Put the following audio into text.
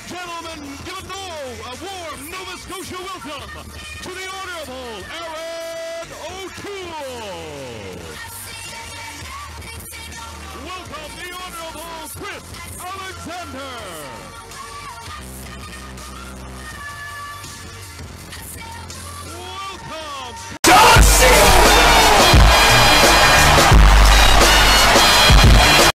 and gentlemen, give a no, a warm Nova Scotia welcome to the Honorable Erin O'Toole. Welcome the Honorable Chris Alexander.